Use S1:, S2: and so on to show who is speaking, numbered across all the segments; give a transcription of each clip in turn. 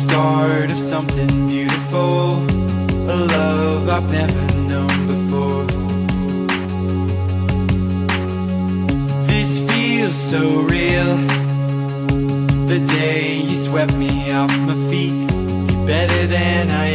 S1: start of something beautiful A love I've never known before. This feels so real. The day you swept me off my feet You're better than I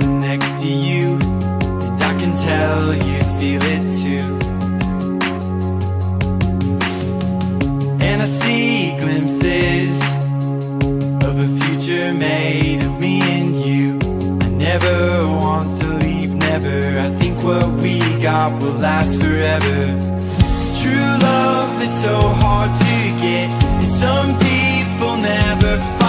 S1: next to you And I can tell you feel it too. And I see glimpses Of a future made of me and you. I never want to leave, never. I think what we got will last forever. True love is so hard to get And some people never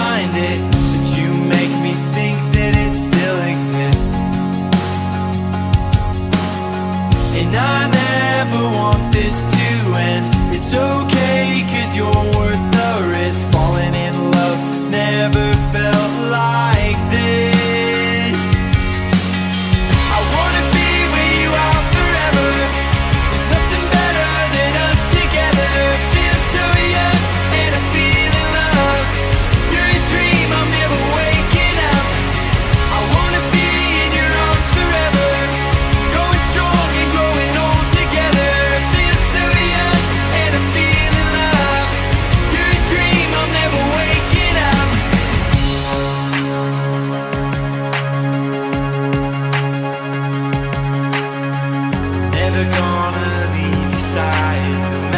S1: never gonna decide